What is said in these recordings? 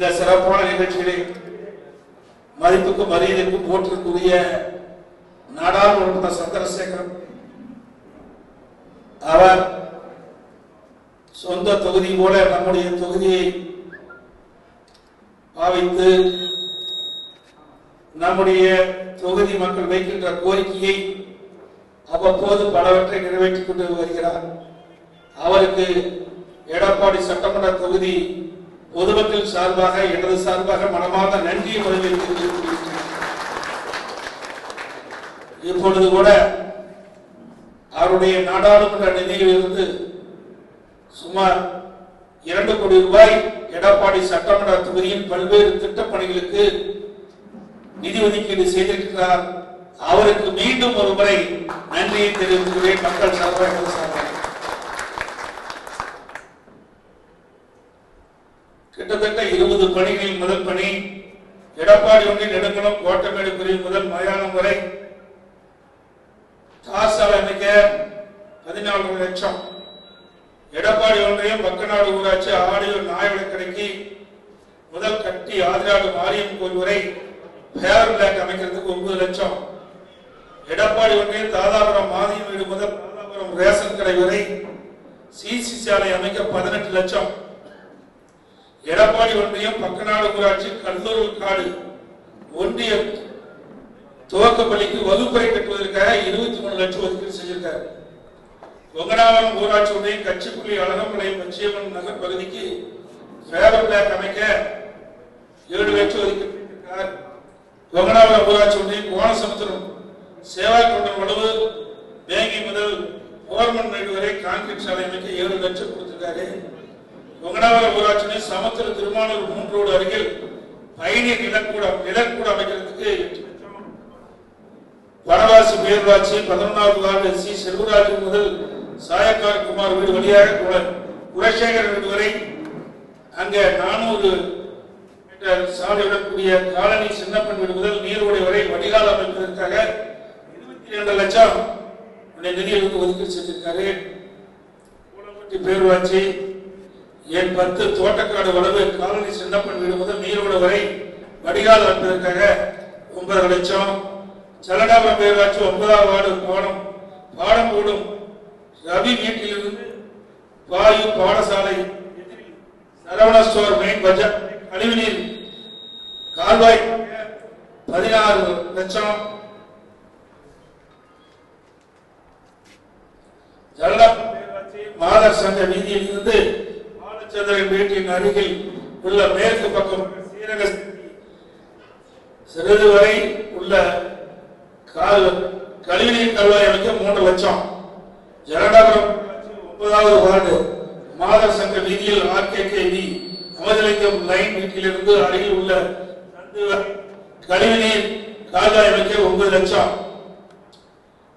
இந்த சிறப்பான நிகழ்ச்சிகளை மதிப்புக்கும் மரியாதைக்கும் போற்றுக்குரிய நாடாளுமன்ற சந்திரசேகரன் அவர் சொந்த தொகுதி போல நம்முடைய தொகுதியை பாவித்து நம்முடைய தொகுதி மக்கள் வைக்கின்ற கோரிக்கையை அவ்வப்போது பலவற்றை நிறைவேற்றிக் கொண்டு வருகிறார். அவருக்கு எடப்பாடி சட்டமன்ற தொகுதி பொதுமக்கள் சார்பாக எனது சார்பாக மனமார்ந்த நன்றியை வரவேற்கிறேன் இப்பொழுது கூட அவருடைய நாடாளுமன்ற நிதியிலிருந்து சுமார் இரண்டு கோடி ரூபாய் எடப்பாடி சட்டமன்ற தொகுதியின் பல்வேறு திட்டப் பணிகளுக்கு நிதி ஒதுக்கீடு செய்திருக்கிறார். அவருக்கு மீண்டும் ஒரு முறை நன்றியை தெரிவித்துக்கிறேன் மக்கள் சார்பாக எனது சார்பாக கிட்டத்தட்ட இருபது பணிகளில் முதல் பணி எடப்பாடி ஒன்றிய நெடுங்குளம் கோட்டமேடு பிரிவு முதல் மயானம் வரை. தார் அமைக்க பதினாலு லட்சம். எடப்பாடி ஒன்றியம் பக்கநாடு ஊராட்சி ஆடியூர் நாயவிளக்கடைக்கு முதல் கட்டி ஆதிராடு மாரியம் கோயில் வரை பேர் பிளாக் அமைக்கிறதுக்கு ஒன்பது லட்சம். எடப்பாடி ஒன்றியம் தாதாபுரம் மாரியம் வீடு முதல் தாதாபுரம் ரேஷன் கடை வரை சிசி சாலை அமைக்க பதினெட்டு லட்சம். எடப்பாடி ஒன்றியம் பக்கநாடு ஊராட்சி கல்லூர் காடு ஒன்றிய துவக்கப்பள்ளிக்கு வகுப்பறை கட்டுவதற்காக இருபத்தி மூணு லட்சம் ஒதுக்கீடு செஞ்சிருக்காரு. கொங்கனாவரம் ஊராட்சி ஒன்றியம் கட்சிப்புள்ளி அழகம்பாளையம் பச்சியம்மன் நகர் பகுதிக்கு ஃபேவர் பிளாக் அமைக்க ஏழு லட்சம் ஒதுக்கியிருக்கார் கொங்கனாவரம் ஊராட்சி ஒன்றியம் கோணசமுத்திரம் சேவா கொண்டம் வலுவு வேங்கி முதல் போர்மன் வீடு வரை கான்கிரீட் சாலை அமைக்க ஏழு லட்சம் கொடுத்திருக்காரு. கொங்கனாவரம் ஊராட்சி ஒன்றியம் திருமானூர் மூன்று ரோடு அருகில் பயணியர் நிலக்கூடம் நிலக்கூடம் அமைக்கிறதுக்கு வனவாசி பேரூராட்சி பதினொன்றாவது வார்டு சி. செல்வராஜ் முதல் சாயக்கார் குமார் வீடு வழியாக குலசேகர் வீடு வரை அங்கே நானூறு மீட்டர் சாலையுடன் கூடிய காலனி சின்னப்பன் வீடு முதல் நீரோடை வரை வடிகால் அமைப்பதற்காக இருபத்தி இரண்டு லட்சம் இந்த நிதியிலிருந்து ஒதுக்கீடு செஞ்சிருக்காரு கூலம்பட்டி பேரூராட்சி என் பத்து தோட்டக்காடு வளவு காலனி சின்னப்பன் வீடு முதல் நீரோடு வரை வடிகால் அமைப்பதற்காக ஒன்பது லட்சம் சலனாபுரம் பேராட்சி ஒன்பதாம் வார்டு பாடம். பாடம் போடும் ரவி வீட்டிலிருந்து வாயு பாடசாலை சரவண ஸ்டோர் மெயின் பட்ஜெட் கழிவுநீர் கால்வாய் பதினாறு லட்சம். ஜலனாபுரம் மாதர் சங்க வீதியில் இருந்து பாலச்சந்திரன் வீட்டின் அருகில் உள்ள மேற்கு பக்கம் சீரக சிறிது வரை உள்ள கால் கழிவுநீர் கல்வாய் அமைக்க மூன்று லட்சம். ஜனடாபுரம் ஒன்பதாவது வார்டு. மாதர் சங்க வீதியில் ஆர்கேகேவி அமதலிங்கம் லைன் வீட்டிலிருந்து அருகில் உள்ள கழிவுநீர் கால்வாய் அமைக்க ஒன்பது லட்சம்.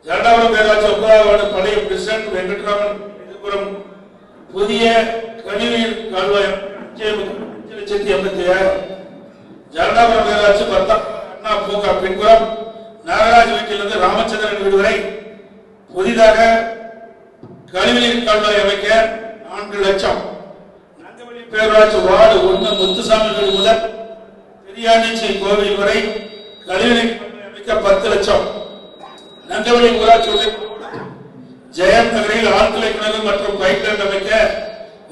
ஜனடாபுரம் பேராட்சி ஒன்பதாவது வார்டு பழைய பிரசிடன்ட் வெங்கட்ராமன் புதிய கணினியின் கால்வாய் அஞ்சு லட்சத்தி எண்பத்தி ஐயாயிரம் ஜனதாபுரம் பேராட்சி பத்தாம் அண்ணா பூங்கா பின்புறம் நாகராஜ் வீட்டிலிருந்து ராமச்சந்திரன் வீடு வரை புதிதாக கழிவுநீர் கால்வாய் அமைக்க நான்கு லட்சம். நங்கவழி பேரூராட்சி வார்டு ஒன்று முத்துசாமி வீடு முதல் பெரியாண்டிச்சி கோவில் வரை கழிவுநீர் கால்வாய் அமைக்க பத்து லட்சம். நங்கவழி ஊராட்சி ஒன்றிய ஜெயம் நகரில் ஆழ்துளை கிணறு மற்றும் பைப் லைன் அமைக்க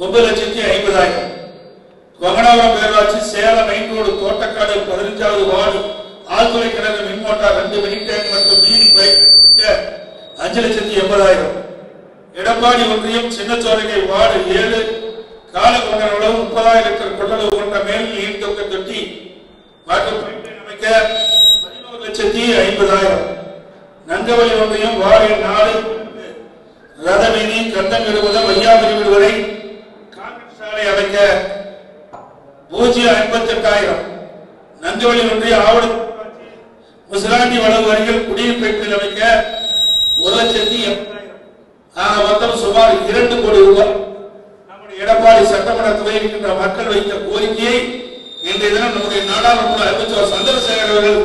ஒன்பது லட்சத்தி ஐம்பதாயிரம். கொங்கனாபுரம் பேரூராட்சி சேலம் மெயின் ரோடு தோட்டக்காடு பதினஞ்சாவது வார்டு ஆழ்துறை கிணறு மின்மோட்டார் ரெண்டு மினி டேங்க் மற்றும் நீர் பைப் அஞ்சு லட்சத்தி எண்பதாயிரம். எடப்பாடி ஒன்றியம் சின்னச்சோரகை வார்டு ஏழு கால அளவு முப்பதாயிரம் லிட்டர் கொள்ளளவு கொண்ட மேல் நீர் தொக்க தொட்டி மற்றும் பைப் அமைக்க பதினோரு லட்சத்தி ஐம்பதாயிரம். நங்கவலி ஒன்றியம் வார்டு நாலு ரதமினி கந்தம் விடுவதை வையாபுரி விடுவதை சாலை அமைக்க பூஜ்ஜியம் ஐம்பத்தி எட்டாயிரம் நங்கவலி ஒன்றிய ஆவடி முசிலாண்டி வளவு அருகில் குடியிருப்பு அமைக்க ஒரு லட்சத்தி எண்பதாயிரம் மொத்தம் சுமார் இரண்டு கோடி ரூபாய். நம்முடைய எடப்பாடி சட்டமன்ற துறை இருக்கின்ற மக்கள் வைத்த கோரிக்கையை இன்றைய தினம் நம்முடைய நாடாளுமன்ற அமைச்சர் சந்திரசேகர் அவர்கள்